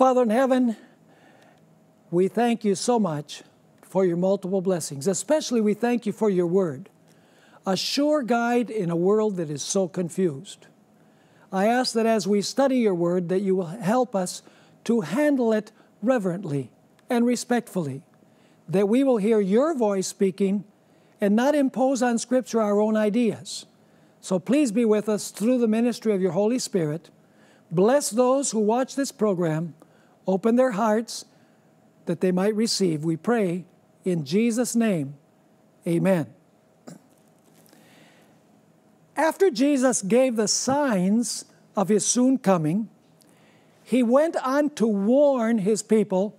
Father in heaven, we thank you so much for your multiple blessings. Especially, we thank you for your word, a sure guide in a world that is so confused. I ask that as we study your word, that you will help us to handle it reverently and respectfully, that we will hear your voice speaking and not impose on Scripture our own ideas. So please be with us through the ministry of your Holy Spirit. Bless those who watch this program. Open their hearts that they might receive. We pray in Jesus' name. Amen. After Jesus gave the signs of his soon coming, he went on to warn his people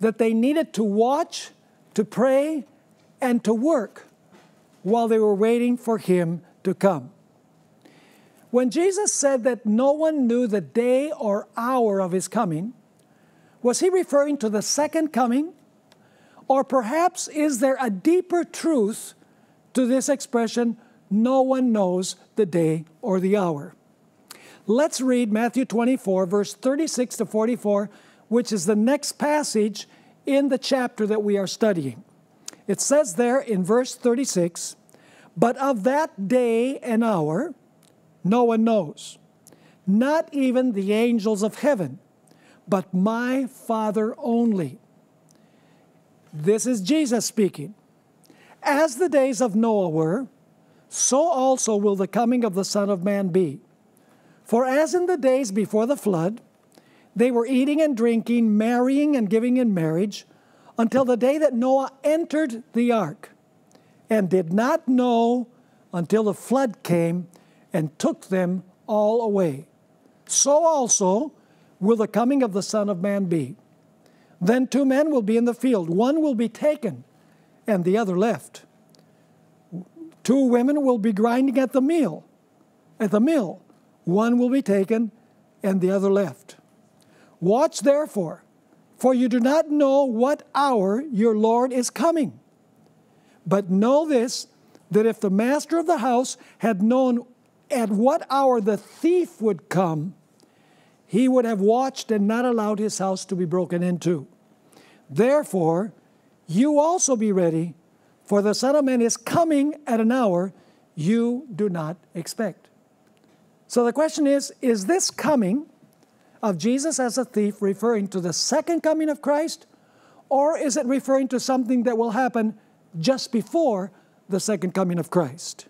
that they needed to watch, to pray, and to work while they were waiting for him to come. When Jesus said that no one knew the day or hour of his coming, was he referring to the second coming? Or perhaps is there a deeper truth to this expression, no one knows the day or the hour? Let's read Matthew 24, verse 36 to 44, which is the next passage in the chapter that we are studying. It says there in verse 36 But of that day and hour no one knows, not even the angels of heaven, but my Father only. This is Jesus speaking. As the days of Noah were, so also will the coming of the Son of Man be. For as in the days before the flood, they were eating and drinking, marrying and giving in marriage, until the day that Noah entered the ark, and did not know until the flood came and took them all away. So also will the coming of the Son of Man be. Then two men will be in the field, one will be taken, and the other left. Two women will be grinding at the mill, at the mill. One will be taken, and the other left. Watch therefore, for you do not know what hour your Lord is coming. But know this that if the master of the house had known at what hour the thief would come, he would have watched and not allowed his house to be broken into. Therefore, you also be ready, for the Son of Man is coming at an hour you do not expect. So the question is is this coming of Jesus as a thief referring to the second coming of Christ, or is it referring to something that will happen just before the second coming of Christ?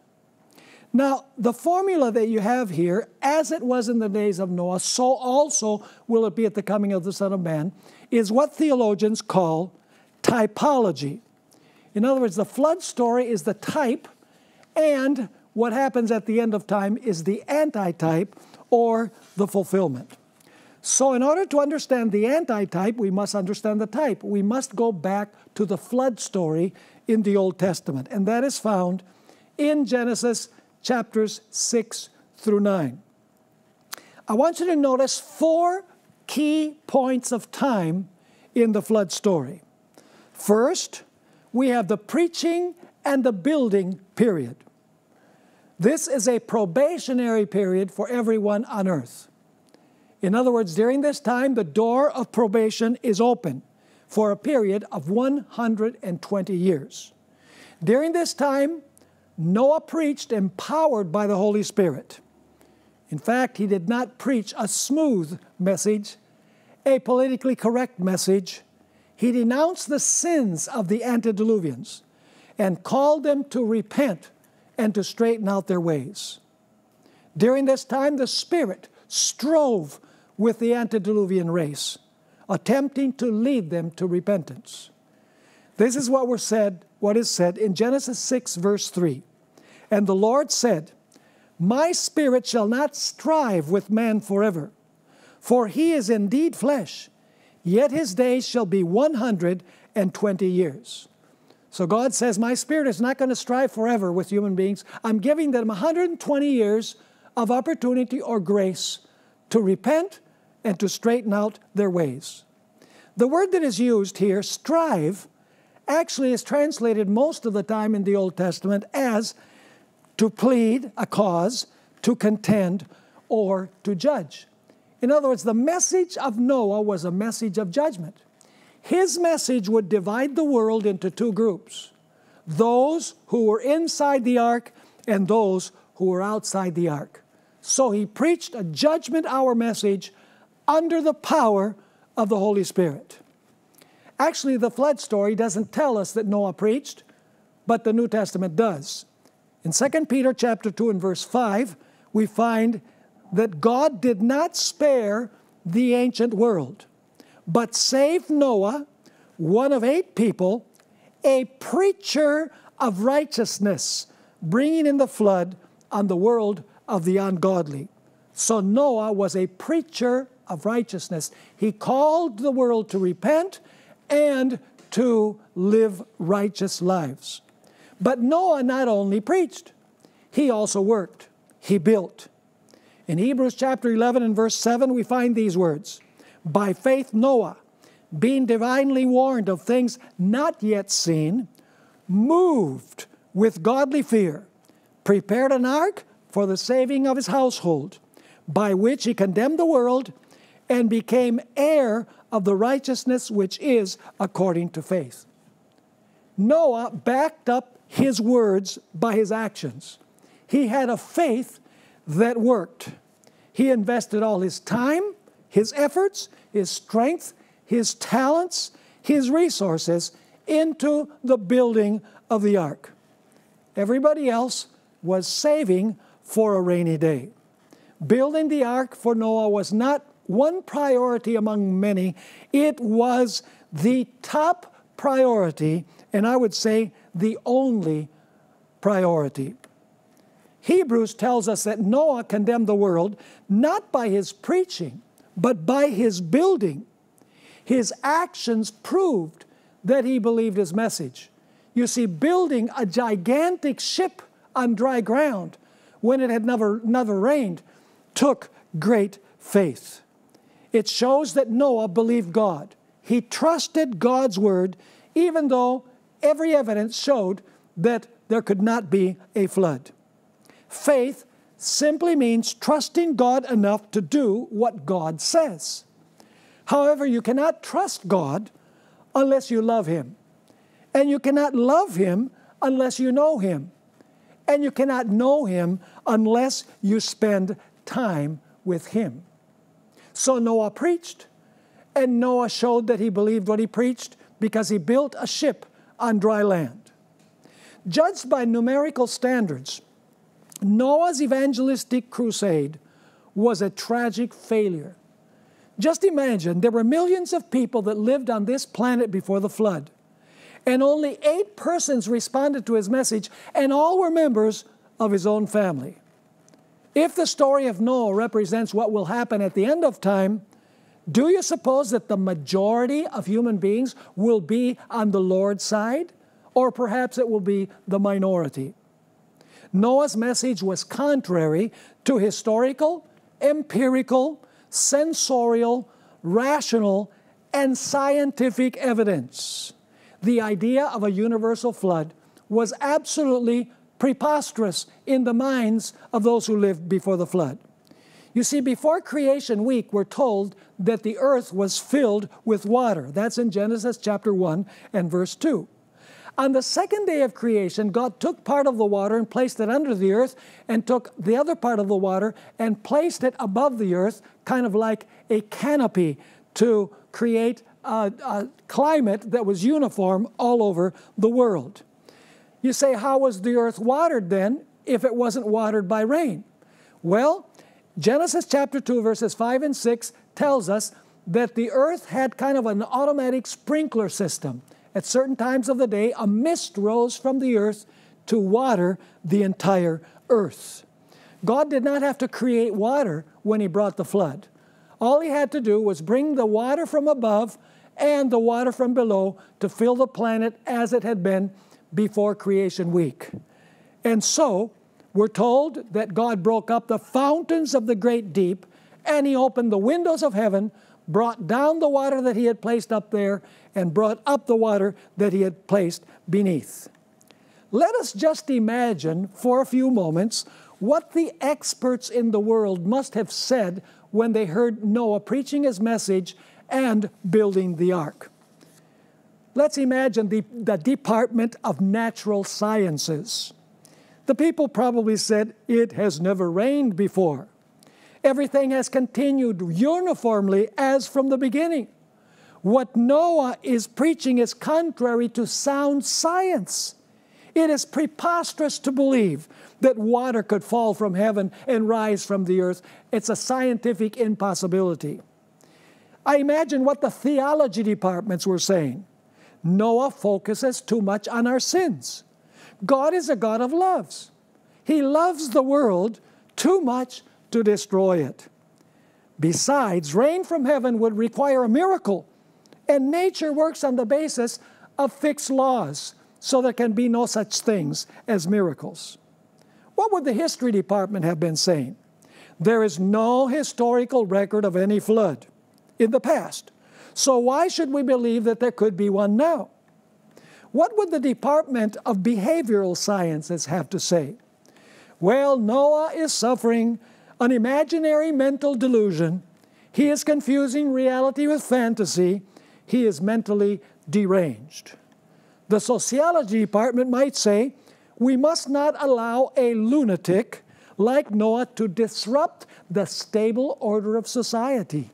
Now, the formula that you have here, as it was in the days of Noah, so also will it be at the coming of the Son of Man, is what theologians call typology. In other words, the flood story is the type, and what happens at the end of time is the antitype or the fulfillment. So, in order to understand the antitype, we must understand the type. We must go back to the flood story in the Old Testament, and that is found in Genesis chapters 6 through 9. I want you to notice four key points of time in the flood story. First, we have the preaching and the building period. This is a probationary period for everyone on earth. In other words, during this time, the door of probation is open for a period of 120 years. During this time, Noah preached empowered by the Holy Spirit. In fact, he did not preach a smooth message, a politically correct message. He denounced the sins of the antediluvians and called them to repent and to straighten out their ways. During this time, the Spirit strove with the antediluvian race, attempting to lead them to repentance. This is what said, what is said in Genesis 6, verse 3. And the Lord said, My spirit shall not strive with man forever, for he is indeed flesh, yet his days shall be 120 years. So God says, My spirit is not going to strive forever with human beings. I'm giving them 120 years of opportunity or grace to repent and to straighten out their ways. The word that is used here, strive, actually is translated most of the time in the Old Testament as to plead a cause, to contend, or to judge. In other words, the message of Noah was a message of judgment. His message would divide the world into two groups those who were inside the ark and those who were outside the ark. So he preached a judgment hour message under the power of the Holy Spirit. Actually, the flood story doesn't tell us that Noah preached, but the New Testament does. In 2 Peter chapter 2 and verse 5, we find that God did not spare the ancient world, but saved Noah, one of eight people, a preacher of righteousness, bringing in the flood on the world of the ungodly. So Noah was a preacher of righteousness. He called the world to repent and to live righteous lives. But Noah not only preached, he also worked, he built. In Hebrews chapter 11 and verse 7, we find these words By faith, Noah, being divinely warned of things not yet seen, moved with godly fear, prepared an ark for the saving of his household, by which he condemned the world and became heir of the righteousness which is according to faith. Noah backed up his words by his actions. He had a faith that worked. He invested all his time, his efforts, his strength, his talents, his resources into the building of the ark. Everybody else was saving for a rainy day. Building the ark for Noah was not one priority among many, it was the top priority, and I would say the only priority. Hebrews tells us that Noah condemned the world not by his preaching, but by his building. His actions proved that he believed his message. You see, building a gigantic ship on dry ground when it had never, never rained took great faith. It shows that Noah believed God. He trusted God's word, even though every evidence showed that there could not be a flood. Faith simply means trusting God enough to do what God says. However, you cannot trust God unless you love Him. And you cannot love Him unless you know Him. And you cannot know Him unless you spend time with Him. So Noah preached, and Noah showed that he believed what he preached because he built a ship on dry land. Judged by numerical standards, Noah's evangelistic crusade was a tragic failure. Just imagine there were millions of people that lived on this planet before the flood, and only eight persons responded to his message, and all were members of his own family. If the story of Noah represents what will happen at the end of time, do you suppose that the majority of human beings will be on the Lord's side? Or perhaps it will be the minority? Noah's message was contrary to historical, empirical, sensorial, rational, and scientific evidence. The idea of a universal flood was absolutely preposterous in the minds of those who lived before the flood. You see, before creation week, we're told that the earth was filled with water. That's in Genesis chapter 1 and verse 2. On the second day of creation, God took part of the water and placed it under the earth, and took the other part of the water and placed it above the earth, kind of like a canopy to create a, a climate that was uniform all over the world. You say, how was the earth watered then if it wasn't watered by rain? Well, Genesis chapter 2, verses 5 and 6 tells us that the earth had kind of an automatic sprinkler system. At certain times of the day, a mist rose from the earth to water the entire earth. God did not have to create water when He brought the flood. All He had to do was bring the water from above and the water from below to fill the planet as it had been before creation week. And so, we're told that God broke up the fountains of the great deep and He opened the windows of heaven, brought down the water that He had placed up there, and brought up the water that He had placed beneath. Let us just imagine for a few moments what the experts in the world must have said when they heard Noah preaching his message and building the ark. Let's imagine the, the Department of Natural Sciences. The people probably said, It has never rained before. Everything has continued uniformly as from the beginning. What Noah is preaching is contrary to sound science. It is preposterous to believe that water could fall from heaven and rise from the earth. It's a scientific impossibility. I imagine what the theology departments were saying. Noah focuses too much on our sins. God is a God of loves. He loves the world too much to destroy it. Besides, rain from heaven would require a miracle, and nature works on the basis of fixed laws, so there can be no such things as miracles. What would the history department have been saying? There is no historical record of any flood in the past. So why should we believe that there could be one now? What would the Department of Behavioral Sciences have to say? Well, Noah is suffering an imaginary mental delusion. He is confusing reality with fantasy. He is mentally deranged. The sociology department might say, we must not allow a lunatic like Noah to disrupt the stable order of society.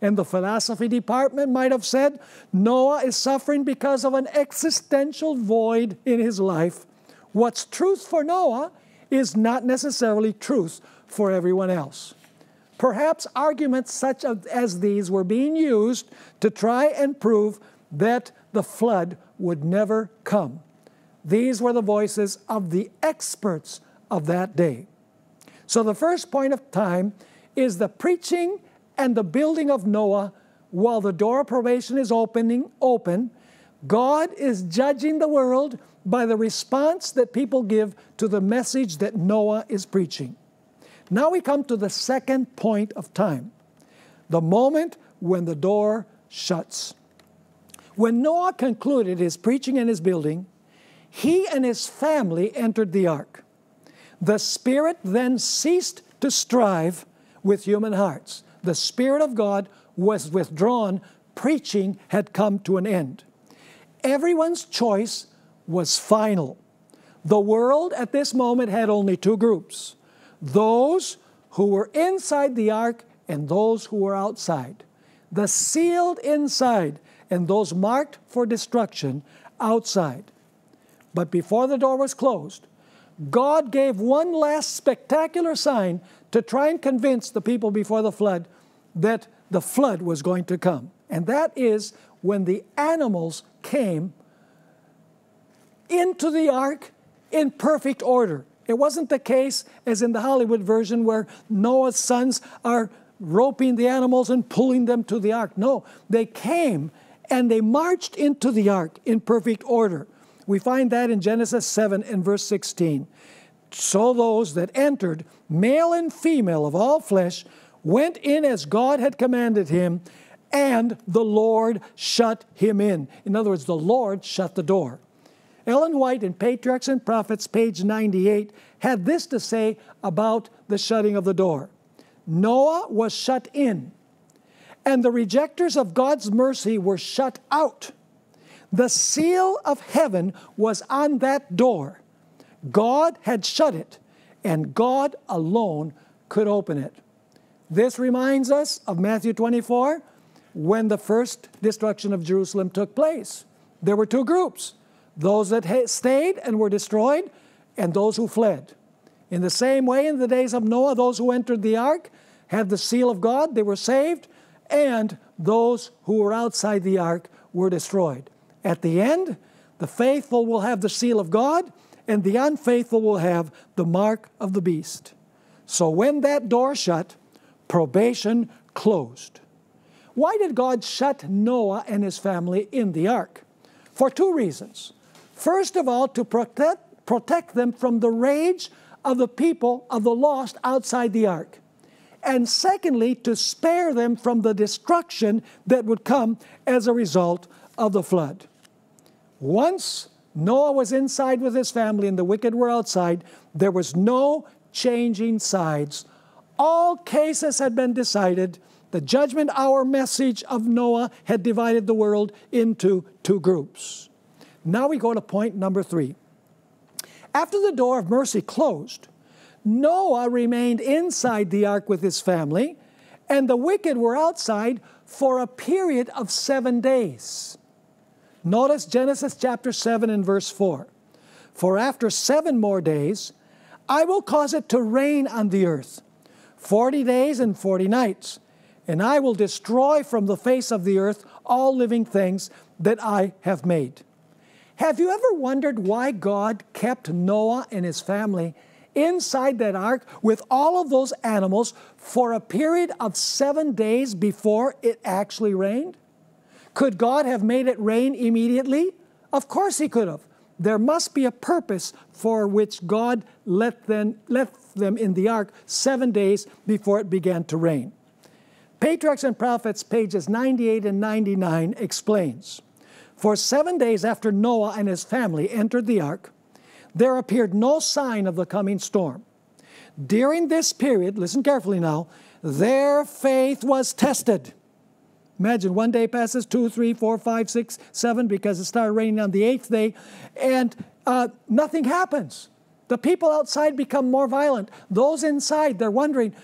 And the philosophy department might have said Noah is suffering because of an existential void in his life. What's truth for Noah is not necessarily truth for everyone else. Perhaps arguments such as these were being used to try and prove that the flood would never come. These were the voices of the experts of that day. So the first point of time is the preaching and the building of Noah while the door of probation is opening open. God is judging the world by the response that people give to the message that Noah is preaching. Now we come to the second point of time the moment when the door shuts. When Noah concluded his preaching and his building, he and his family entered the ark. The Spirit then ceased to strive with human hearts. The Spirit of God was withdrawn, preaching had come to an end. Everyone's choice was final. The world at this moment had only two groups those who were inside the ark and those who were outside. The sealed inside and those marked for destruction outside. But before the door was closed, God gave one last spectacular sign to try and convince the people before the flood that the flood was going to come. And that is when the animals came into the ark in perfect order. It wasn't the case as in the Hollywood version where Noah's sons are roping the animals and pulling them to the ark. No, they came and they marched into the ark in perfect order. We find that in Genesis 7 and verse 16. So those that entered, male and female of all flesh, went in as God had commanded him, and the Lord shut him in. In other words, the Lord shut the door. Ellen White in Patriarchs and Prophets, page 98, had this to say about the shutting of the door Noah was shut in, and the rejectors of God's mercy were shut out. The seal of heaven was on that door. God had shut it, and God alone could open it. This reminds us of Matthew 24 when the first destruction of Jerusalem took place. There were two groups those that stayed and were destroyed, and those who fled. In the same way, in the days of Noah, those who entered the ark had the seal of God, they were saved, and those who were outside the ark were destroyed. At the end, the faithful will have the seal of God, and the unfaithful will have the mark of the beast. So when that door shut, probation closed. Why did God shut Noah and his family in the ark? For two reasons. First of all, to protect, protect them from the rage of the people of the lost outside the ark. And secondly, to spare them from the destruction that would come as a result of the flood. Once Noah was inside with his family and the wicked were outside, there was no changing sides. All cases had been decided. The judgment hour message of Noah had divided the world into two groups. Now we go to point number three. After the door of mercy closed, Noah remained inside the ark with his family, and the wicked were outside for a period of seven days. Notice Genesis chapter 7 and verse 4. For after seven more days, I will cause it to rain on the earth, 40 days and 40 nights, and I will destroy from the face of the earth all living things that I have made. Have you ever wondered why God kept Noah and his family inside that ark with all of those animals for a period of seven days before it actually rained? Could God have made it rain immediately? Of course He could have. There must be a purpose for which God let them, let them in the ark seven days before it began to rain. Patriarchs and Prophets, pages 98 and 99, explains For seven days after Noah and his family entered the ark, there appeared no sign of the coming storm. During this period, listen carefully now, their faith was tested. Imagine one day passes, two, three, four, five, six, seven, because it started raining on the eighth day, and uh, nothing happens. The people outside become more violent. Those inside, they're wondering,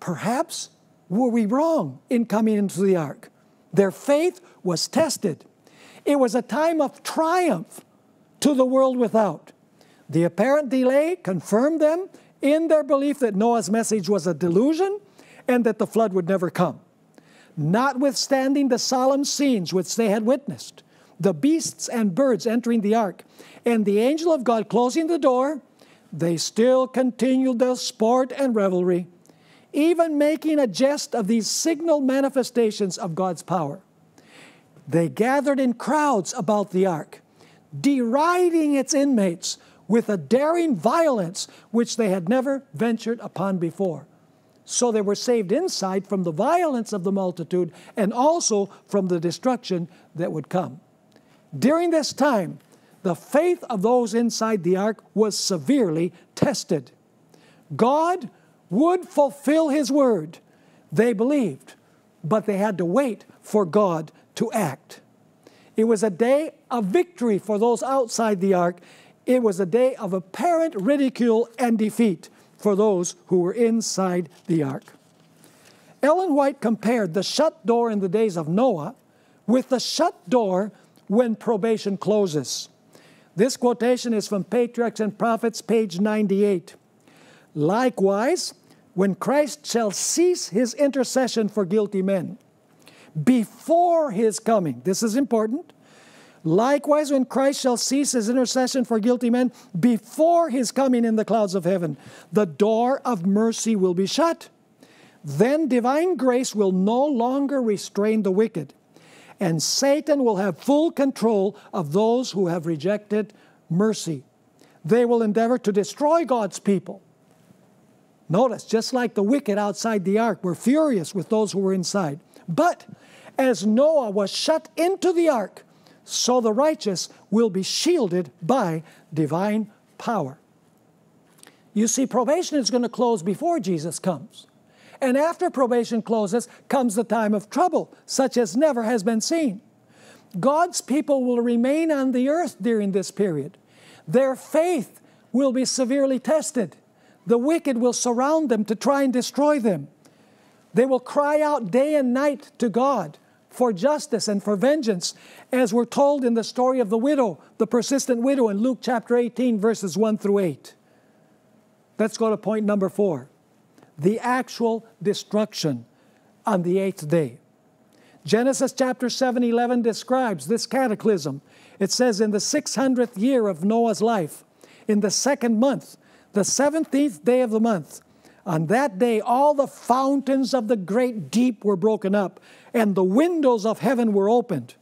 perhaps were we wrong in coming into the ark? Their faith was tested. It was a time of triumph to the world without. The apparent delay confirmed them in their belief that Noah's message was a delusion and that the flood would never come. Notwithstanding the solemn scenes which they had witnessed, the beasts and birds entering the ark, and the angel of God closing the door, they still continued their sport and revelry, even making a jest of these signal manifestations of God's power. They gathered in crowds about the ark, deriding its inmates with a daring violence which they had never ventured upon before. So they were saved inside from the violence of the multitude and also from the destruction that would come. During this time, the faith of those inside the ark was severely tested. God would fulfill His word. They believed, but they had to wait for God to act. It was a day of victory for those outside the ark. It was a day of apparent ridicule and defeat for those who were inside the ark. Ellen White compared the shut door in the days of Noah with the shut door when probation closes. This quotation is from Patriarchs and Prophets, page 98. Likewise, when Christ shall cease his intercession for guilty men, before his coming, this is important. Likewise, when Christ shall cease his intercession for guilty men before his coming in the clouds of heaven, the door of mercy will be shut. Then divine grace will no longer restrain the wicked, and Satan will have full control of those who have rejected mercy. They will endeavor to destroy God's people. Notice, just like the wicked outside the ark were furious with those who were inside. But as Noah was shut into the ark, so the righteous will be shielded by divine power. You see, probation is going to close before Jesus comes. And after probation closes comes the time of trouble, such as never has been seen. God's people will remain on the earth during this period. Their faith will be severely tested. The wicked will surround them to try and destroy them. They will cry out day and night to God for justice and for vengeance, as we're told in the story of the widow, the persistent widow in Luke chapter 18, verses 1 through 8. Let's go to point number four the actual destruction on the eighth day. Genesis chapter 7 11 describes this cataclysm. It says, In the 600th year of Noah's life, in the second month, the 17th day of the month, on that day, all the fountains of the great deep were broken up, and the windows of heaven were opened.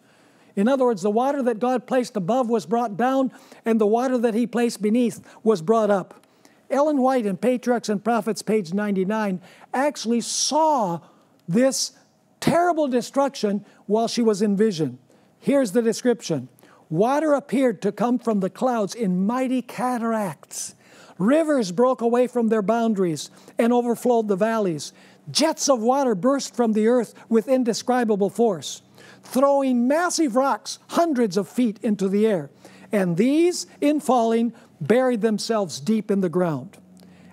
In other words, the water that God placed above was brought down, and the water that He placed beneath was brought up. Ellen White in Patriarchs and Prophets, page 99, actually saw this terrible destruction while she was in vision. Here's the description Water appeared to come from the clouds in mighty cataracts Rivers broke away from their boundaries and overflowed the valleys. Jets of water burst from the earth with indescribable force, throwing massive rocks hundreds of feet into the air. And these, in falling, buried themselves deep in the ground.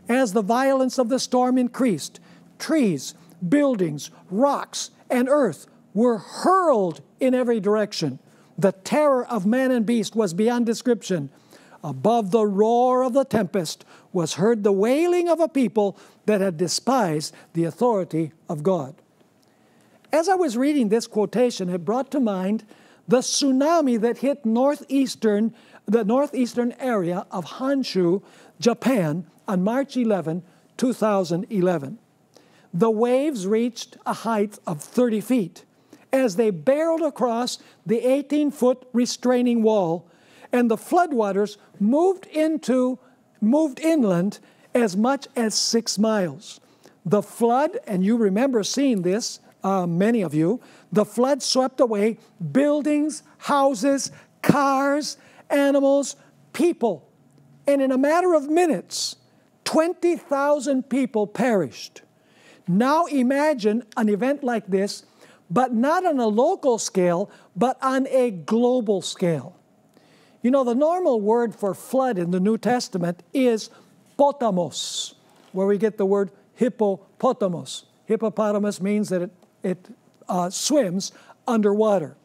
As the violence of the storm increased, trees, buildings, rocks, and earth were hurled in every direction. The terror of man and beast was beyond description. Above the roar of the tempest was heard the wailing of a people that had despised the authority of God. As I was reading this quotation, it brought to mind the tsunami that hit northeastern, the northeastern area of Honshu, Japan, on March 11, 2011. The waves reached a height of 30 feet as they barreled across the 18 foot restraining wall, and the floodwaters moved into moved inland as much as six miles. The flood, and you remember seeing this, uh, many of you, the flood swept away buildings, houses, cars, animals, people. And in a matter of minutes, 20,000 people perished. Now imagine an event like this but not on a local scale, but on a global scale. You know, the normal word for flood in the New Testament is potamos, where we get the word hippopotamus. Hippopotamus means that it, it uh, swims underwater.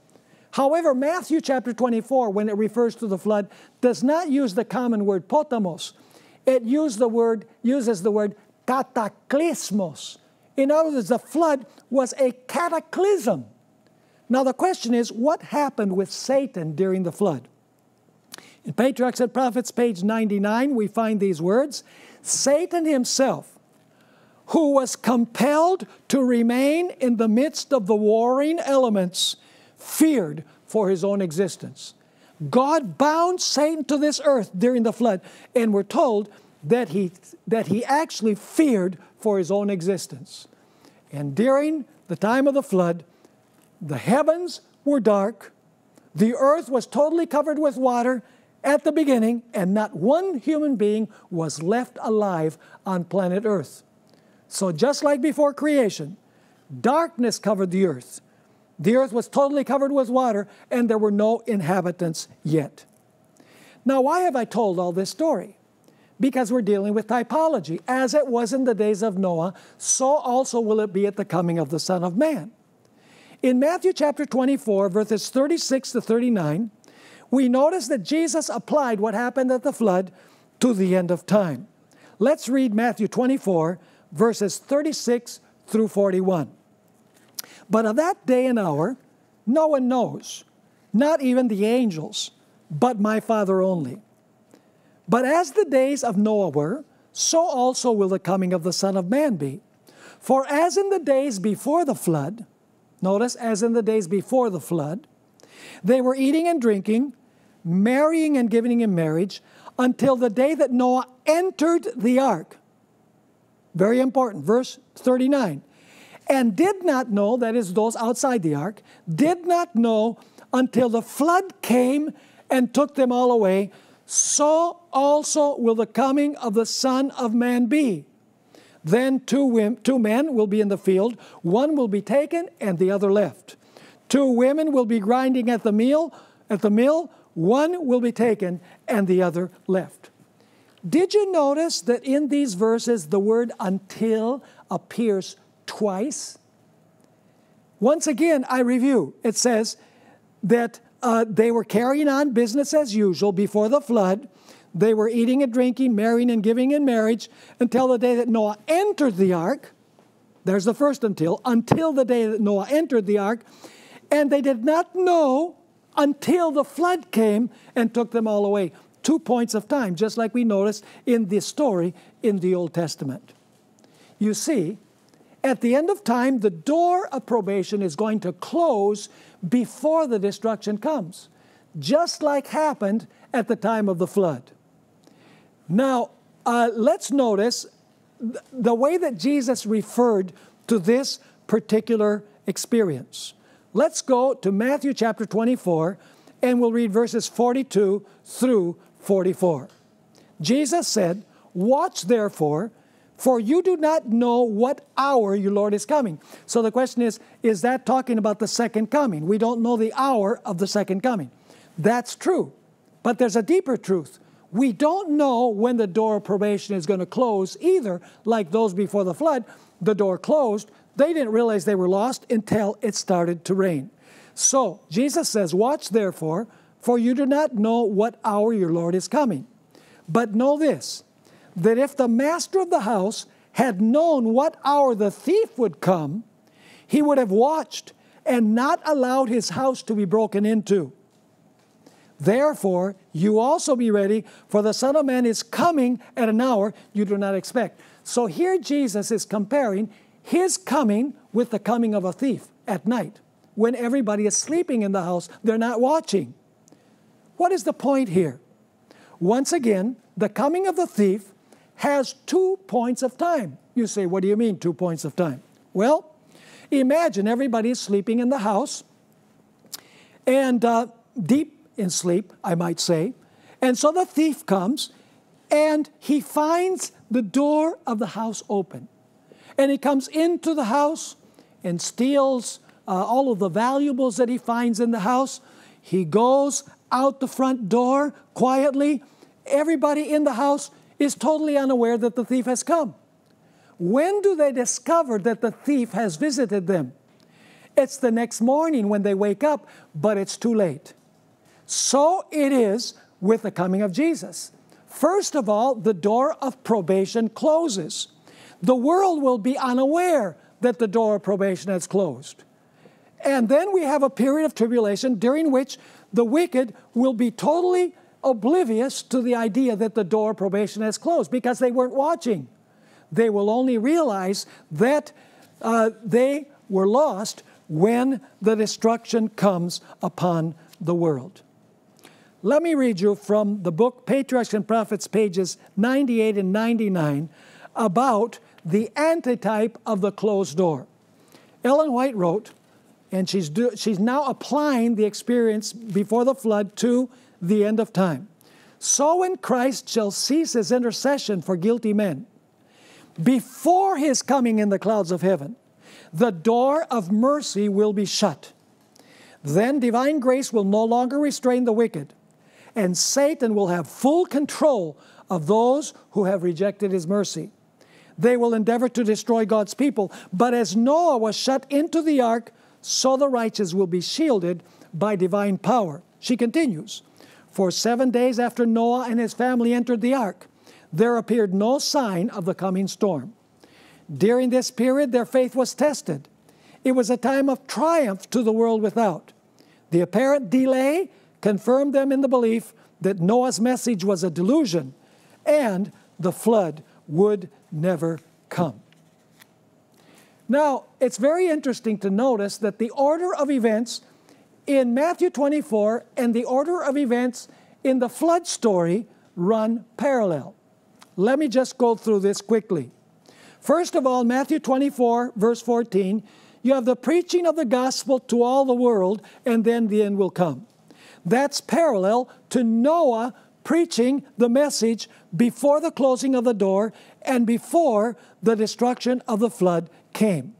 However, Matthew chapter 24, when it refers to the flood, does not use the common word potamos. It use the word, uses the word cataclysmos, in other words, the flood was a cataclysm. Now, the question is what happened with Satan during the flood? In Patriarchs and Prophets, page 99, we find these words Satan himself, who was compelled to remain in the midst of the warring elements, feared for his own existence. God bound Satan to this earth during the flood, and we're told that he, that he actually feared for his own existence. And during the time of the flood, the heavens were dark, the earth was totally covered with water at the beginning, and not one human being was left alive on planet Earth. So, just like before creation, darkness covered the earth. The earth was totally covered with water, and there were no inhabitants yet. Now, why have I told all this story? because we're dealing with typology. As it was in the days of Noah, so also will it be at the coming of the Son of Man. In Matthew chapter 24, verses 36 to 39, we notice that Jesus applied what happened at the flood to the end of time. Let's read Matthew 24, verses 36 through 41. But of that day and hour, no one knows, not even the angels, but my Father only. But as the days of Noah were, so also will the coming of the Son of Man be. For as in the days before the flood, notice, as in the days before the flood, they were eating and drinking, marrying and giving in marriage, until the day that Noah entered the ark. Very important, verse 39. And did not know, that is, those outside the ark, did not know until the flood came and took them all away so also will the coming of the Son of Man be. Then two, women, two men will be in the field, one will be taken and the other left. Two women will be grinding at the mill, at the mill, one will be taken and the other left. Did you notice that in these verses the word until appears twice? Once again, I review. It says that uh, they were carrying on business as usual before the flood. They were eating and drinking, marrying and giving in marriage until the day that Noah entered the ark. There's the first until, until the day that Noah entered the ark. And they did not know until the flood came and took them all away. Two points of time, just like we noticed in this story in the Old Testament. You see, at the end of time, the door of probation is going to close before the destruction comes, just like happened at the time of the flood. Now, uh, let's notice th- the way that Jesus referred to this particular experience. Let's go to Matthew chapter 24 and we'll read verses 42 through 44. Jesus said, Watch therefore, for you do not know what hour your Lord is coming. So the question is is that talking about the second coming? We don't know the hour of the second coming. That's true. But there's a deeper truth. We don't know when the door of probation is going to close either, like those before the flood. The door closed. They didn't realize they were lost until it started to rain. So Jesus says, Watch therefore, for you do not know what hour your Lord is coming. But know this that if the master of the house had known what hour the thief would come, he would have watched and not allowed his house to be broken into. Therefore, you also be ready, for the Son of Man is coming at an hour you do not expect. So here Jesus is comparing his coming with the coming of a thief at night. When everybody is sleeping in the house, they're not watching. What is the point here? Once again, the coming of the thief has two points of time. You say, what do you mean, two points of time? Well, imagine everybody is sleeping in the house and uh, deep in sleep, I might say. And so the thief comes and he finds the door of the house open. And he comes into the house and steals uh, all of the valuables that he finds in the house. He goes out the front door quietly. Everybody in the house is totally unaware that the thief has come. When do they discover that the thief has visited them? It's the next morning when they wake up, but it's too late. So it is with the coming of Jesus. First of all, the door of probation closes. The world will be unaware that the door of probation has closed. And then we have a period of tribulation during which the wicked will be totally oblivious to the idea that the door of probation has closed because they weren't watching. They will only realize that uh, they were lost when the destruction comes upon the world. Let me read you from the book Patriarchs and Prophets, pages 98 and 99, about the antitype of the closed door. Ellen White wrote, and she's, do, she's now applying the experience before the flood to the end of time. So when Christ shall cease his intercession for guilty men, before his coming in the clouds of heaven, the door of mercy will be shut. Then divine grace will no longer restrain the wicked and Satan will have full control of those who have rejected his mercy. They will endeavor to destroy God's people, but as Noah was shut into the ark, so the righteous will be shielded by divine power. She continues For seven days after Noah and his family entered the ark, there appeared no sign of the coming storm. During this period, their faith was tested. It was a time of triumph to the world without. The apparent delay confirmed them in the belief that Noah's message was a delusion and the flood would never come. Now, it's very interesting to notice that the order of events in Matthew 24 and the order of events in the flood story run parallel. Let me just go through this quickly. First of all, Matthew 24, verse 14, you have the preaching of the gospel to all the world, and then the end will come. That's parallel to Noah preaching the message before the closing of the door and before the destruction of the flood came.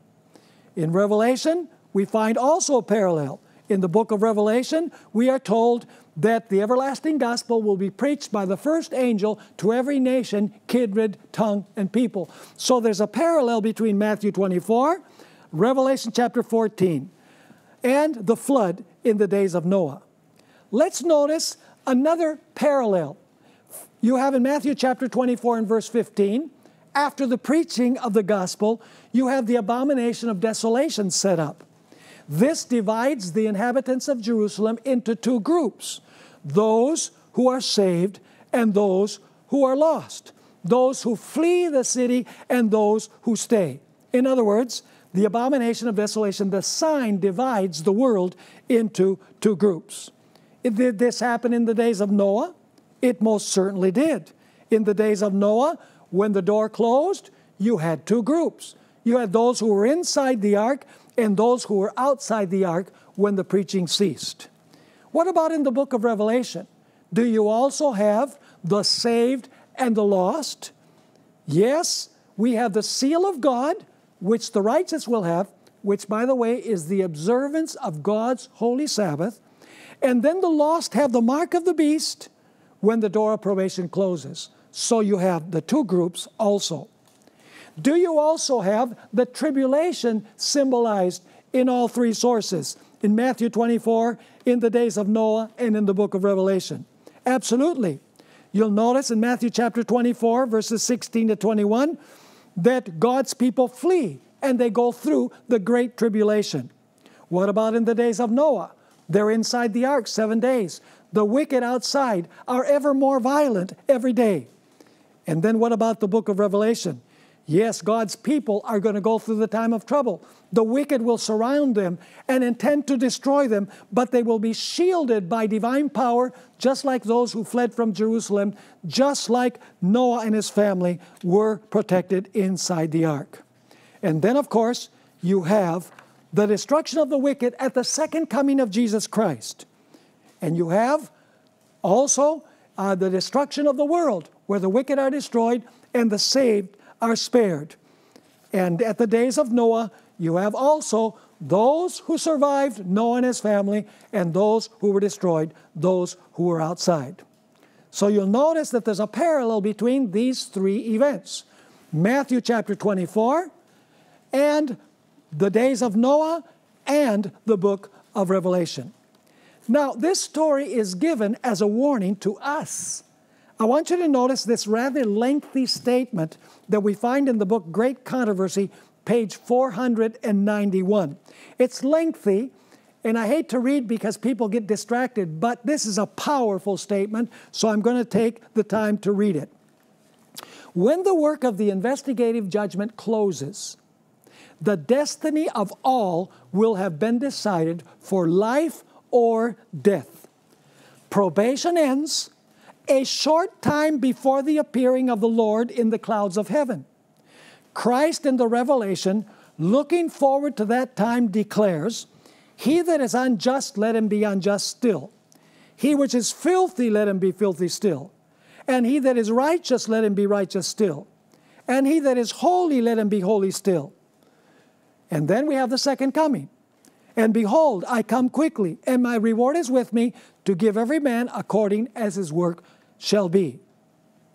In Revelation, we find also a parallel. In the book of Revelation, we are told that the everlasting gospel will be preached by the first angel to every nation, kindred, tongue, and people. So there's a parallel between Matthew 24, Revelation chapter 14, and the flood in the days of Noah. Let's notice another parallel. You have in Matthew chapter 24 and verse 15, after the preaching of the gospel, you have the abomination of desolation set up. This divides the inhabitants of Jerusalem into two groups those who are saved and those who are lost, those who flee the city and those who stay. In other words, the abomination of desolation, the sign divides the world into two groups. Did this happen in the days of Noah? It most certainly did. In the days of Noah, when the door closed, you had two groups. You had those who were inside the ark and those who were outside the ark when the preaching ceased. What about in the book of Revelation? Do you also have the saved and the lost? Yes, we have the seal of God, which the righteous will have, which, by the way, is the observance of God's holy Sabbath. And then the lost have the mark of the beast when the door of probation closes. So you have the two groups also. Do you also have the tribulation symbolized in all three sources? In Matthew 24, in the days of Noah, and in the book of Revelation? Absolutely. You'll notice in Matthew chapter 24, verses 16 to 21, that God's people flee and they go through the great tribulation. What about in the days of Noah? They're inside the ark seven days. The wicked outside are ever more violent every day. And then what about the book of Revelation? Yes, God's people are going to go through the time of trouble. The wicked will surround them and intend to destroy them, but they will be shielded by divine power, just like those who fled from Jerusalem, just like Noah and his family were protected inside the ark. And then, of course, you have the destruction of the wicked at the second coming of Jesus Christ. And you have also uh, the destruction of the world, where the wicked are destroyed and the saved are spared. And at the days of Noah, you have also those who survived, Noah and his family, and those who were destroyed, those who were outside. So you'll notice that there's a parallel between these three events Matthew chapter 24, and the days of Noah, and the book of Revelation. Now, this story is given as a warning to us I want you to notice this rather lengthy statement that we find in the book Great Controversy, page 491. It's lengthy, and I hate to read because people get distracted, but this is a powerful statement, so I'm going to take the time to read it. When the work of the investigative judgment closes, the destiny of all will have been decided for life or death. Probation ends, a short time before the appearing of the Lord in the clouds of heaven. Christ in the Revelation, looking forward to that time, declares, He that is unjust, let him be unjust still. He which is filthy, let him be filthy still. And he that is righteous, let him be righteous still. And he that is holy, let him be holy still. And then we have the second coming. And behold, I come quickly, and my reward is with me to give every man according as his work shall be.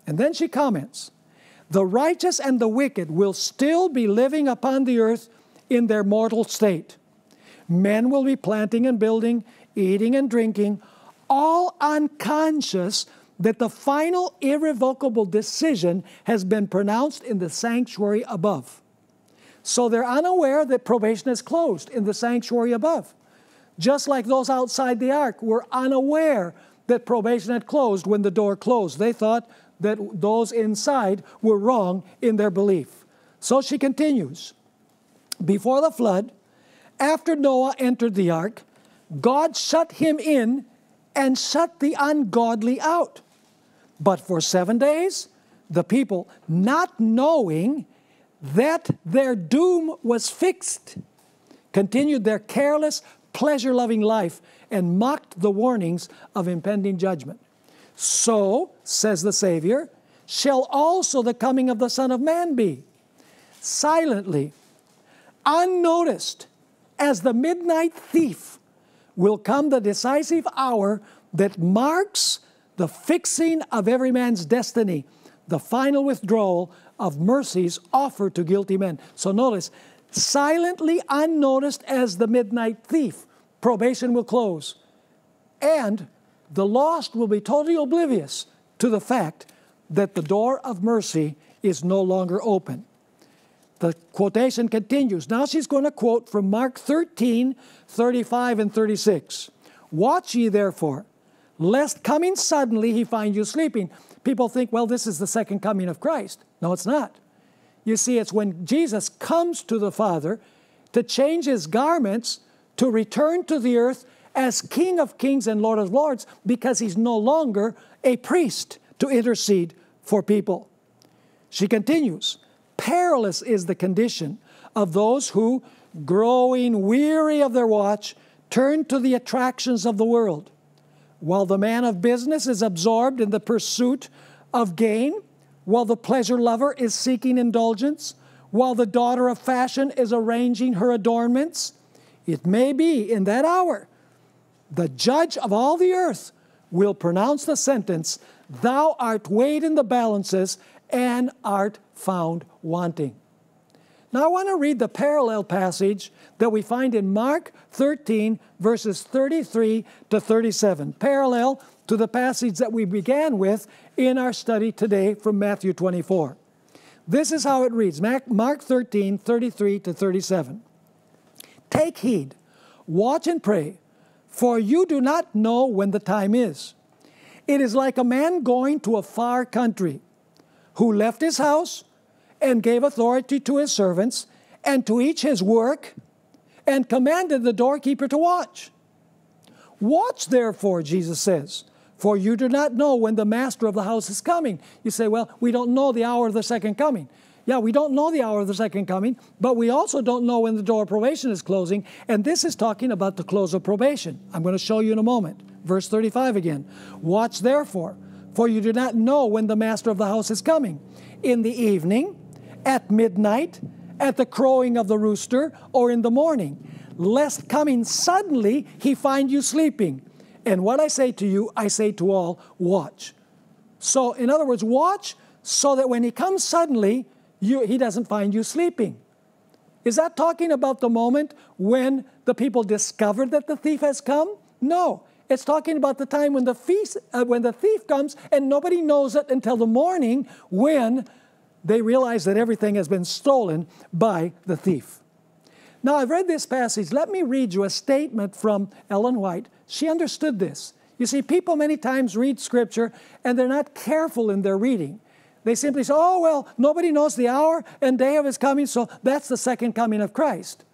And then she comments the righteous and the wicked will still be living upon the earth in their mortal state. Men will be planting and building, eating and drinking, all unconscious that the final irrevocable decision has been pronounced in the sanctuary above. So they're unaware that probation is closed in the sanctuary above. Just like those outside the ark were unaware that probation had closed when the door closed. They thought that those inside were wrong in their belief. So she continues Before the flood, after Noah entered the ark, God shut him in and shut the ungodly out. But for seven days, the people, not knowing that their doom was fixed, continued their careless, pleasure loving life and mocked the warnings of impending judgment. So, says the Savior, shall also the coming of the Son of Man be. Silently, unnoticed, as the midnight thief, will come the decisive hour that marks the fixing of every man's destiny, the final withdrawal of mercies offered to guilty men. So notice, silently unnoticed as the midnight thief probation will close, and the lost will be totally oblivious to the fact that the door of mercy is no longer open. The quotation continues. Now she's going to quote from Mark 13, 35, and 36. Watch ye therefore, lest coming suddenly he find you sleeping. People think, well, this is the second coming of Christ. No, it's not. You see, it's when Jesus comes to the Father to change his garments to return to the earth as King of kings and Lord of lords because he's no longer a priest to intercede for people. She continues Perilous is the condition of those who, growing weary of their watch, turn to the attractions of the world. While the man of business is absorbed in the pursuit of gain, while the pleasure lover is seeking indulgence, while the daughter of fashion is arranging her adornments? It may be in that hour the judge of all the earth will pronounce the sentence, Thou art weighed in the balances and art found wanting. Now, I want to read the parallel passage that we find in Mark 13, verses 33 to 37, parallel to the passage that we began with in our study today from Matthew 24. This is how it reads Mark 13, 33 to 37. Take heed, watch and pray, for you do not know when the time is. It is like a man going to a far country who left his house and gave authority to his servants and to each his work and commanded the doorkeeper to watch. Watch therefore, Jesus says, for you do not know when the master of the house is coming. You say, well, we don't know the hour of the second coming. Yeah, we don't know the hour of the second coming, but we also don't know when the door of probation is closing. And this is talking about the close of probation. I'm going to show you in a moment. Verse 35 again. Watch therefore, for you do not know when the master of the house is coming. In the evening, at midnight, at the crowing of the rooster, or in the morning, lest coming suddenly he find you sleeping. And what I say to you, I say to all, watch. So, in other words, watch so that when he comes suddenly, you, he doesn't find you sleeping. Is that talking about the moment when the people discovered that the thief has come? No. It's talking about the time when the, feast, uh, when the thief comes and nobody knows it until the morning when they realize that everything has been stolen by the thief. Now, I've read this passage. Let me read you a statement from Ellen White she understood this. You see, people many times read Scripture and they're not careful in their reading. They simply say, oh, well, nobody knows the hour and day of his coming, so that's the second coming of Christ.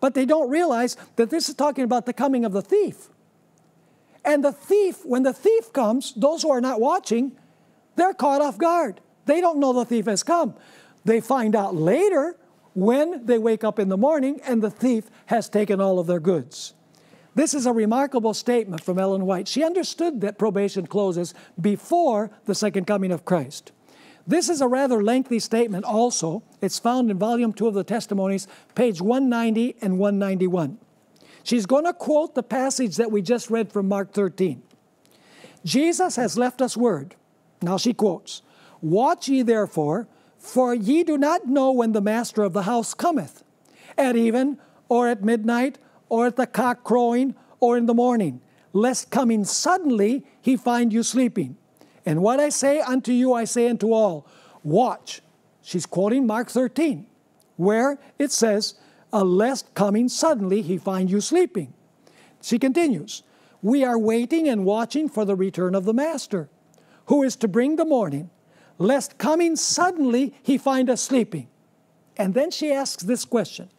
But they don't realize that this is talking about the coming of the thief. And the thief, when the thief comes, those who are not watching, they're caught off guard. They don't know the thief has come. They find out later when they wake up in the morning and the thief has taken all of their goods. This is a remarkable statement from Ellen White. She understood that probation closes before the second coming of Christ. This is a rather lengthy statement also. It's found in volume 2 of the Testimonies, page 190 and 191. She's going to quote the passage that we just read from Mark 13. Jesus has left us word. Now she quotes, Watch ye therefore, for ye do not know when the master of the house cometh, at even, or at midnight, or at the cock crowing, or in the morning, lest coming suddenly he find you sleeping. And what I say unto you, I say unto all watch. She's quoting Mark 13, where it says, Lest coming suddenly he find you sleeping. She continues, We are waiting and watching for the return of the Master, who is to bring the morning, lest coming suddenly he find us sleeping. And then she asks this question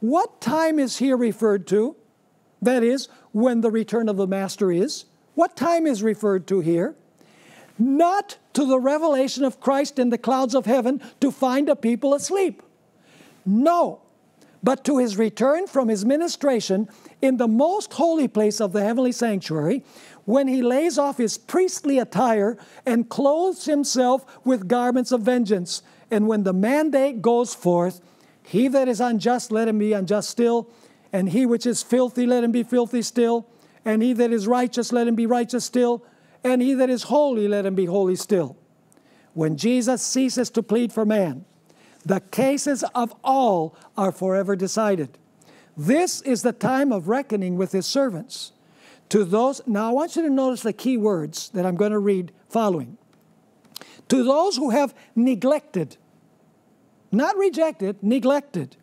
what time is here referred to? That is, when the return of the Master is. What time is referred to here? Not to the revelation of Christ in the clouds of heaven to find a people asleep. No, but to his return from his ministration in the most holy place of the heavenly sanctuary, when he lays off his priestly attire and clothes himself with garments of vengeance, and when the mandate goes forth he that is unjust, let him be unjust still. And he which is filthy, let him be filthy still. And he that is righteous, let him be righteous still. And he that is holy, let him be holy still. When Jesus ceases to plead for man, the cases of all are forever decided. This is the time of reckoning with his servants. To those, now I want you to notice the key words that I'm going to read following. To those who have neglected not rejected, neglected.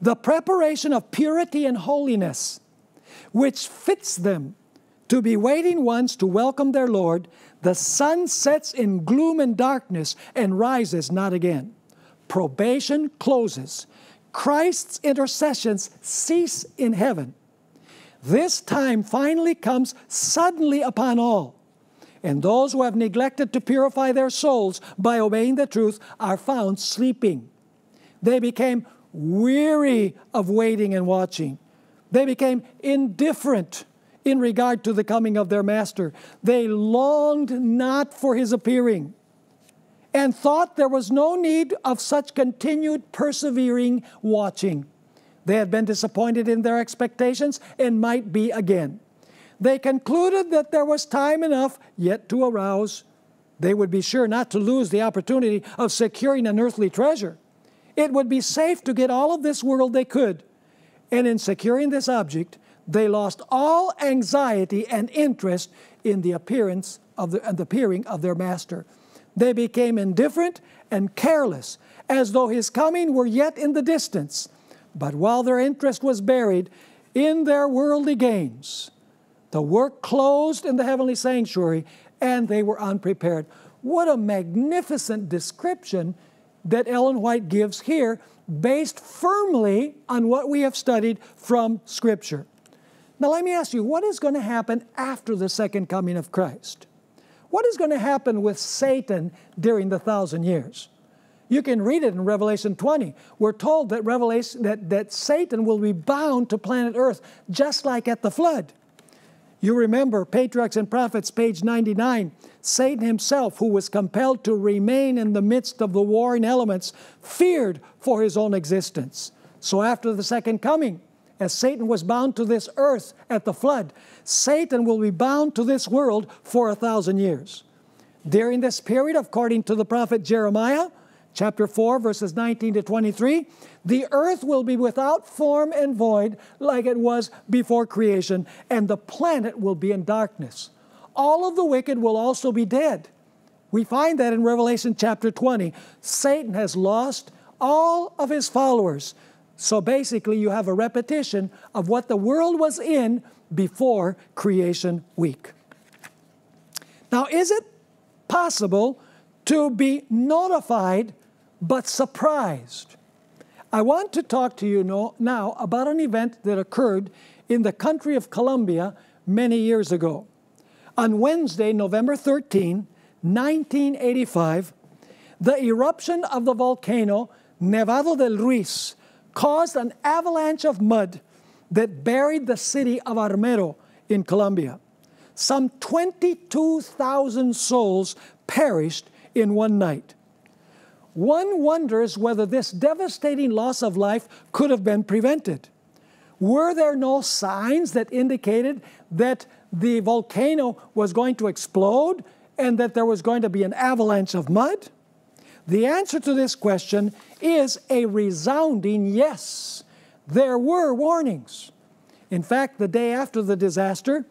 The preparation of purity and holiness, which fits them to be waiting ones to welcome their Lord, the sun sets in gloom and darkness and rises not again. Probation closes. Christ's intercessions cease in heaven. This time finally comes suddenly upon all. And those who have neglected to purify their souls by obeying the truth are found sleeping. They became weary of waiting and watching. They became indifferent in regard to the coming of their master. They longed not for his appearing. and thought there was no need of such continued persevering watching. They had been disappointed in their expectations and might be again. They concluded that there was time enough yet to arouse. They would be sure not to lose the opportunity of securing an earthly treasure. It would be safe to get all of this world they could. And in securing this object, they lost all anxiety and interest in the appearance of the, the appearing of their master. They became indifferent and careless, as though his coming were yet in the distance. But while their interest was buried in their worldly gains, the work closed in the heavenly sanctuary and they were unprepared. What a magnificent description that Ellen White gives here, based firmly on what we have studied from Scripture. Now, let me ask you, what is going to happen after the second coming of Christ? What is going to happen with Satan during the thousand years? You can read it in Revelation 20. We're told that Revelation that, that Satan will be bound to planet Earth just like at the flood. You remember Patriarchs and Prophets, page 99. Satan himself, who was compelled to remain in the midst of the warring elements, feared for his own existence. So after the second coming, as Satan was bound to this earth at the flood, Satan will be bound to this world for a thousand years. During this period, according to the prophet Jeremiah, chapter 4, verses 19 to 23, the earth will be without form and void like it was before creation, and the planet will be in darkness. All of the wicked will also be dead. We find that in Revelation chapter 20. Satan has lost all of his followers. So basically, you have a repetition of what the world was in before creation week. Now, is it possible to be notified but surprised? I want to talk to you now about an event that occurred in the country of Colombia many years ago. On Wednesday, November 13, 1985, the eruption of the volcano Nevado del Ruiz caused an avalanche of mud that buried the city of Armero in Colombia. Some 22,000 souls perished in one night. One wonders whether this devastating loss of life could have been prevented. Were there no signs that indicated that the volcano was going to explode and that there was going to be an avalanche of mud? The answer to this question is a resounding yes. There were warnings. In fact, the day after the disaster,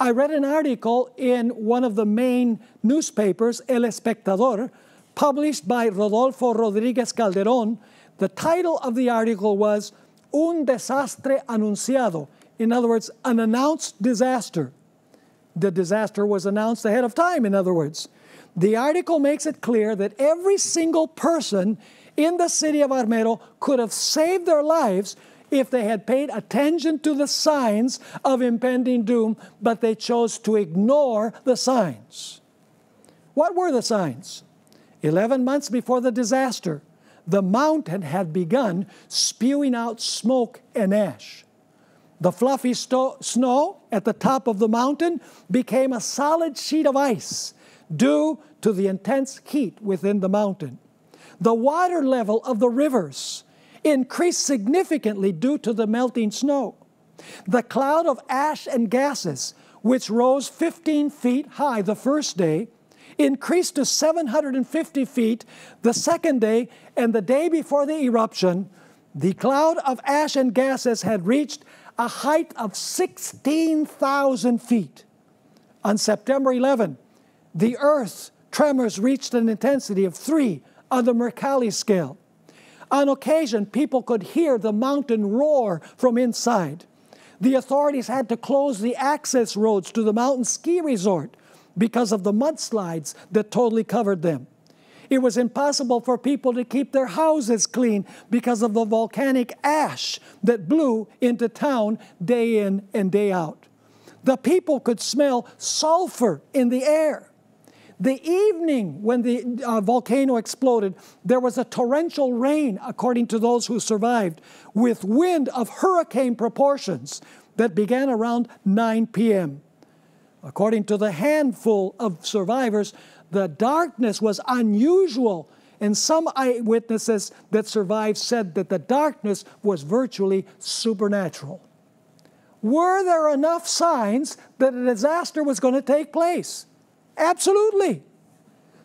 I read an article in one of the main newspapers, El Espectador, published by Rodolfo Rodriguez Calderon. The title of the article was Un desastre anunciado. In other words, an announced disaster. The disaster was announced ahead of time, in other words. The article makes it clear that every single person in the city of Armero could have saved their lives if they had paid attention to the signs of impending doom, but they chose to ignore the signs. What were the signs? Eleven months before the disaster, the mountain had begun spewing out smoke and ash. The fluffy snow at the top of the mountain became a solid sheet of ice due to the intense heat within the mountain. The water level of the rivers increased significantly due to the melting snow. The cloud of ash and gases, which rose 15 feet high the first day, increased to 750 feet the second day, and the day before the eruption, the cloud of ash and gases had reached a height of 16,000 feet. On September 11, the Earth's tremors reached an intensity of three on the Mercalli scale. On occasion, people could hear the mountain roar from inside. The authorities had to close the access roads to the mountain ski resort because of the mudslides that totally covered them. It was impossible for people to keep their houses clean because of the volcanic ash that blew into town day in and day out. The people could smell sulfur in the air. The evening when the uh, volcano exploded, there was a torrential rain, according to those who survived, with wind of hurricane proportions that began around 9 p.m. According to the handful of survivors, the darkness was unusual. And some eyewitnesses that survived said that the darkness was virtually supernatural. Were there enough signs that a disaster was going to take place? Absolutely.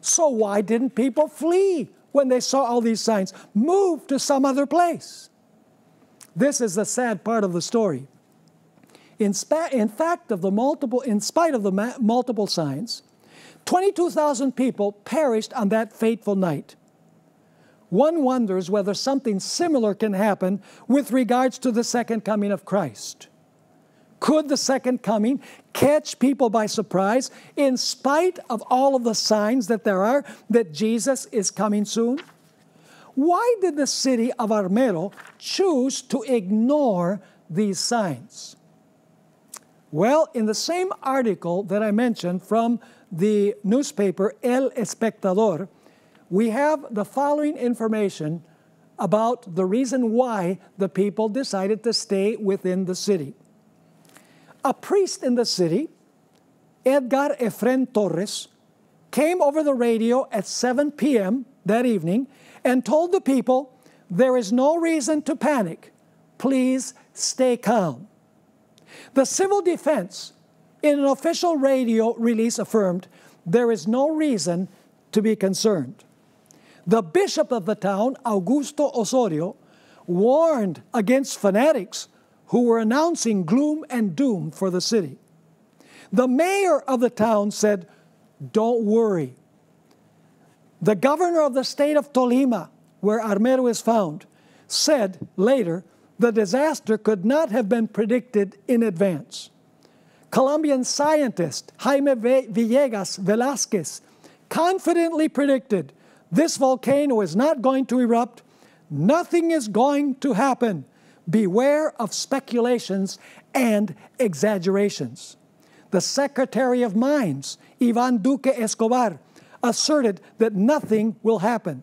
So why didn't people flee when they saw all these signs? Move to some other place. This is the sad part of the story. In, in fact, of the multiple, in spite of the multiple signs, 22,000 people perished on that fateful night. One wonders whether something similar can happen with regards to the second coming of Christ. Could the second coming catch people by surprise in spite of all of the signs that there are that Jesus is coming soon? Why did the city of Armero choose to ignore these signs? Well, in the same article that I mentioned from the newspaper El Espectador, we have the following information about the reason why the people decided to stay within the city. A priest in the city, Edgar Efren Torres, came over the radio at 7 p.m. that evening and told the people, There is no reason to panic. Please stay calm. The civil defense, in an official radio release, affirmed there is no reason to be concerned. The bishop of the town, Augusto Osorio, warned against fanatics who were announcing gloom and doom for the city. The mayor of the town said, Don't worry. The governor of the state of Tolima, where Armero is found, said later the disaster could not have been predicted in advance. Colombian scientist Jaime Villegas Velasquez confidently predicted this volcano is not going to erupt, nothing is going to happen. Beware of speculations and exaggerations. The Secretary of Mines, Ivan Duque Escobar, asserted that nothing will happen.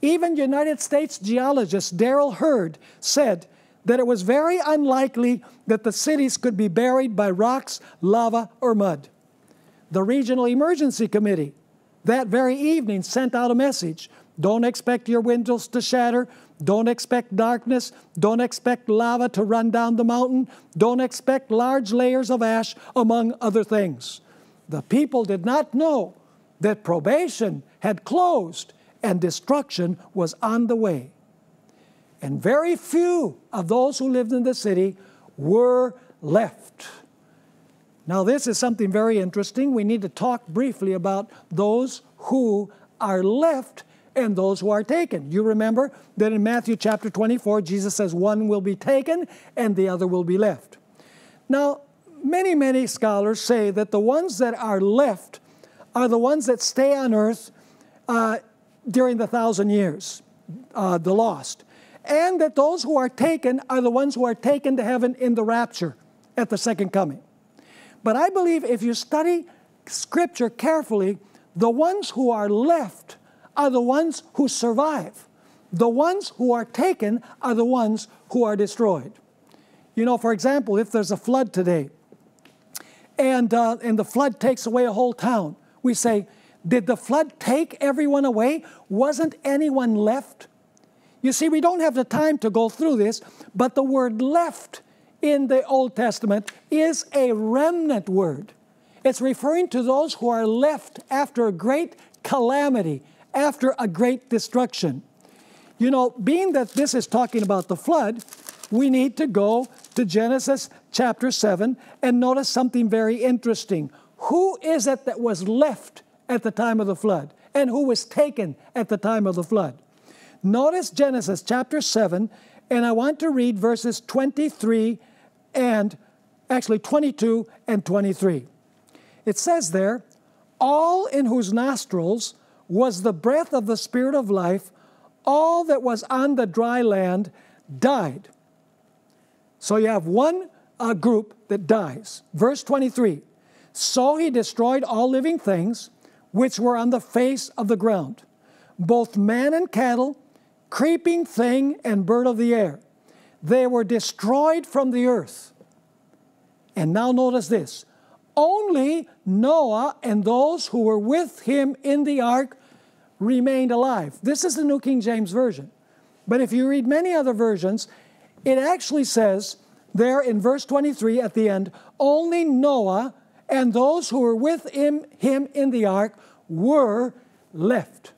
Even United States geologist Darrell Herd said that it was very unlikely that the cities could be buried by rocks, lava, or mud. The Regional Emergency Committee that very evening sent out a message don't expect your windows to shatter. Don't expect darkness. Don't expect lava to run down the mountain. Don't expect large layers of ash, among other things. The people did not know that probation had closed and destruction was on the way and very few of those who lived in the city were left. Now, this is something very interesting. We need to talk briefly about those who are left and those who are taken. You remember that in Matthew chapter 24, Jesus says, One will be taken and the other will be left. Now, many, many scholars say that the ones that are left are the ones that stay on earth uh, during the thousand years, uh, the lost and that those who are taken are the ones who are taken to heaven in the rapture at the second coming. But I believe if you study Scripture carefully, the ones who are left are the ones who survive. The ones who are taken are the ones who are destroyed. You know, for example, if there's a flood today, and, uh, and the flood takes away a whole town, we say, Did the flood take everyone away? Wasn't anyone left? You see, we don't have the time to go through this, but the word left in the Old Testament is a remnant word. It's referring to those who are left after a great calamity, after a great destruction. You know, being that this is talking about the flood, we need to go to Genesis chapter 7 and notice something very interesting. Who is it that was left at the time of the flood? And who was taken at the time of the flood? Notice Genesis chapter 7, and I want to read verses 23 and actually 22 and 23. It says there, All in whose nostrils was the breath of the Spirit of life, all that was on the dry land died. So you have one uh, group that dies. Verse 23 So he destroyed all living things which were on the face of the ground, both man and cattle creeping thing and bird of the air. They were destroyed from the earth. And now notice this only Noah and those who were with him in the ark remained alive. This is the New King James Version. But if you read many other versions, it actually says there in verse 23 at the end, only Noah and those who were with him, him in the ark were left.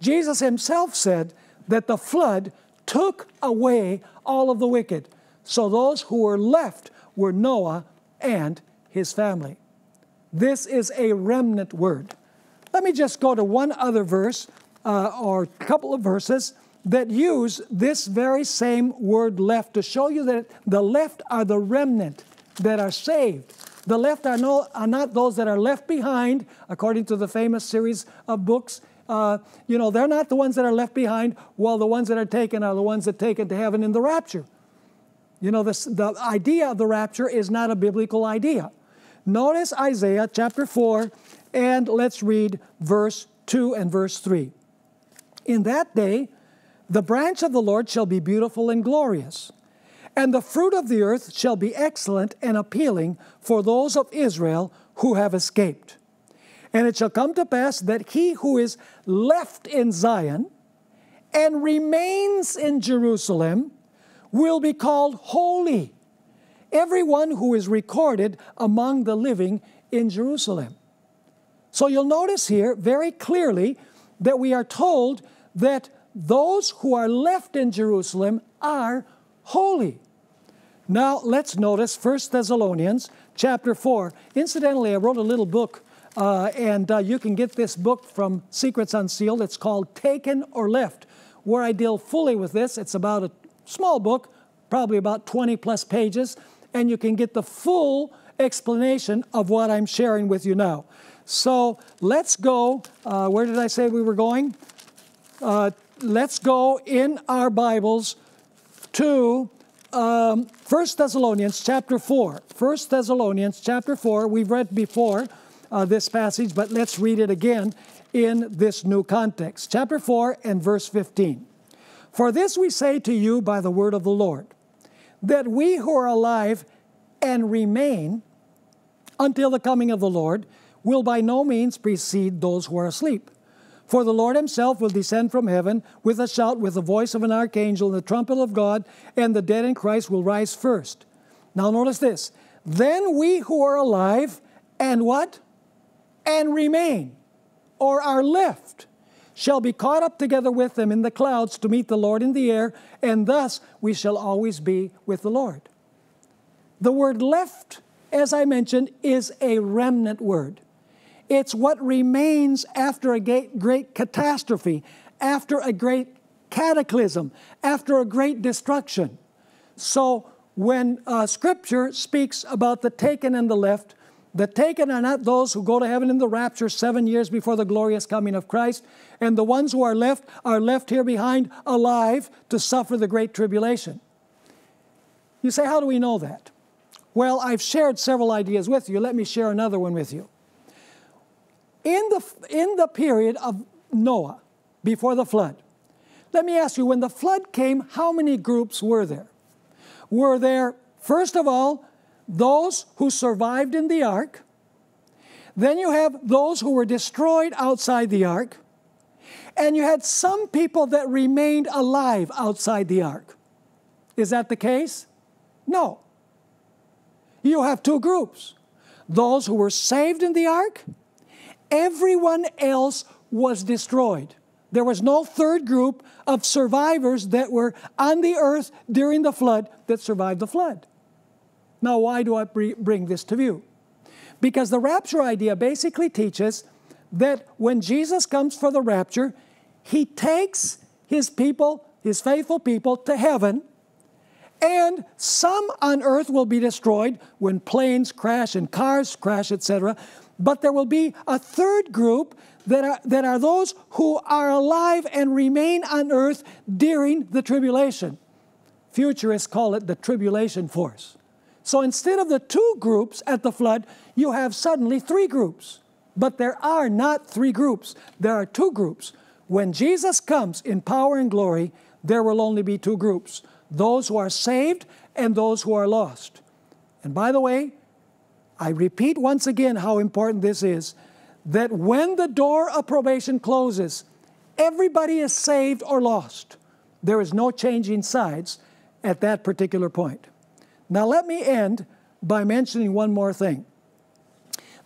Jesus himself said that the flood took away all of the wicked. So those who were left were Noah and his family. This is a remnant word. Let me just go to one other verse uh, or a couple of verses that use this very same word left to show you that the left are the remnant that are saved. The left are, no, are not those that are left behind, according to the famous series of books. Uh, you know, they're not the ones that are left behind, while the ones that are taken are the ones that take it to heaven in the rapture. You know, this, the idea of the rapture is not a biblical idea. Notice Isaiah chapter 4, and let's read verse 2 and verse 3. In that day, the branch of the Lord shall be beautiful and glorious, and the fruit of the earth shall be excellent and appealing for those of Israel who have escaped. And it shall come to pass that he who is left in Zion and remains in Jerusalem will be called holy, everyone who is recorded among the living in Jerusalem. So you'll notice here very clearly that we are told that those who are left in Jerusalem are holy. Now let's notice 1 Thessalonians chapter 4. Incidentally, I wrote a little book, uh, and uh, you can get this book from Secrets Unsealed. It's called Taken or Left, where I deal fully with this. It's about a small book, probably about 20 plus pages, and you can get the full explanation of what I'm sharing with you now. So let's go. Uh, where did I say we were going? Uh, let's go in our Bibles to um, 1 Thessalonians chapter 4. 1 Thessalonians chapter 4. We've read before uh, this passage, but let's read it again in this new context. Chapter 4 and verse 15. For this we say to you by the word of the Lord, that we who are alive and remain until the coming of the Lord will by no means precede those who are asleep. For the Lord himself will descend from heaven with a shout, with the voice of an archangel, and the trumpet of God, and the dead in Christ will rise first. Now, notice this. Then we who are alive and what? And remain, or are left, shall be caught up together with them in the clouds to meet the Lord in the air, and thus we shall always be with the Lord. The word left, as I mentioned, is a remnant word. It's what remains after a great catastrophe, after a great cataclysm, after a great destruction. So when uh, Scripture speaks about the taken and the left, the taken are not those who go to heaven in the rapture seven years before the glorious coming of Christ, and the ones who are left are left here behind alive to suffer the great tribulation. You say, How do we know that? Well, I've shared several ideas with you. Let me share another one with you. In the, in the period of Noah, before the flood, let me ask you, when the flood came, how many groups were there? Were there, first of all, those who survived in the ark. Then you have those who were destroyed outside the ark. And you had some people that remained alive outside the ark. Is that the case? No. You have two groups those who were saved in the ark Everyone else was destroyed. There was no third group of survivors that were on the earth during the flood that survived the flood. Now, why do I bring this to view? Because the rapture idea basically teaches that when Jesus comes for the rapture, he takes his people, his faithful people, to heaven, and some on earth will be destroyed when planes crash and cars crash, etc. But there will be a third group that are, that are those who are alive and remain on earth during the tribulation. Futurists call it the tribulation force. So instead of the two groups at the flood, you have suddenly three groups. But there are not three groups, there are two groups. When Jesus comes in power and glory, there will only be two groups those who are saved and those who are lost. And by the way, I repeat once again how important this is that when the door of probation closes, everybody is saved or lost. There is no changing sides at that particular point. Now, let me end by mentioning one more thing.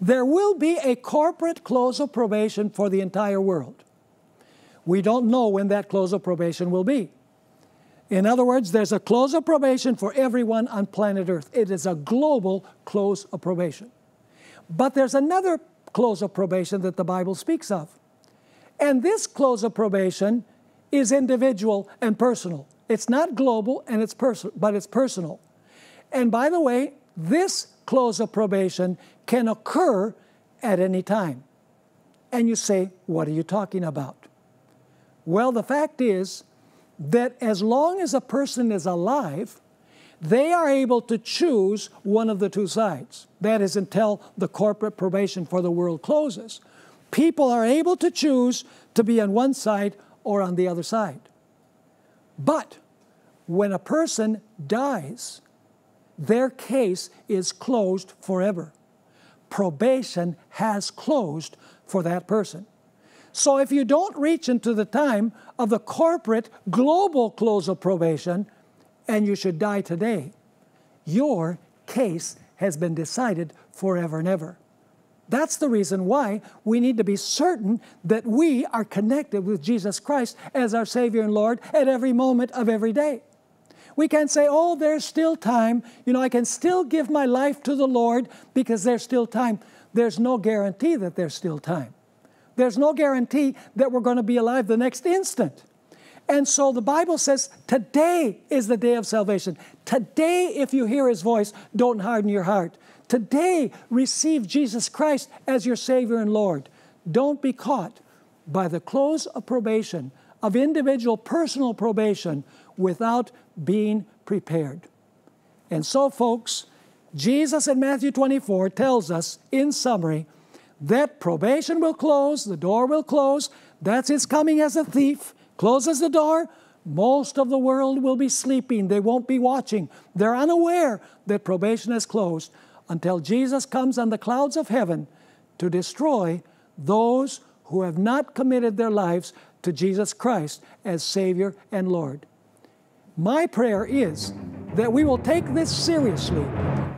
There will be a corporate close of probation for the entire world. We don't know when that close of probation will be. In other words, there's a close of probation for everyone on planet Earth. It is a global close of probation. But there's another close of probation that the Bible speaks of. And this close of probation is individual and personal. It's not global and it's personal, but it's personal. And by the way, this close of probation can occur at any time. And you say, what are you talking about? Well, the fact is that as long as a person is alive, they are able to choose one of the two sides. That is until the corporate probation for the world closes. People are able to choose to be on one side or on the other side. But when a person dies, their case is closed forever. Probation has closed for that person. So if you don't reach into the time of the corporate global close of probation and you should die today, your case has been decided forever and ever. That's the reason why we need to be certain that we are connected with Jesus Christ as our Savior and Lord at every moment of every day. We can't say, oh, there's still time. You know, I can still give my life to the Lord because there's still time. There's no guarantee that there's still time. There's no guarantee that we're going to be alive the next instant. And so the Bible says today is the day of salvation. Today, if you hear His voice, don't harden your heart. Today, receive Jesus Christ as your Savior and Lord. Don't be caught by the close of probation, of individual personal probation, without being prepared. And so, folks, Jesus in Matthew 24 tells us, in summary, that probation will close, the door will close. That's his coming as a thief. Closes the door, most of the world will be sleeping. They won't be watching. They're unaware that probation has closed until Jesus comes on the clouds of heaven to destroy those who have not committed their lives to Jesus Christ as Savior and Lord. My prayer is that we will take this seriously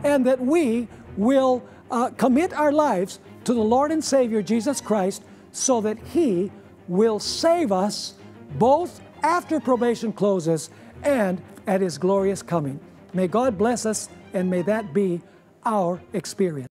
and that we will uh, commit our lives to the Lord and Savior Jesus Christ so that He will save us both after probation closes and at His glorious coming. May God bless us and may that be our experience.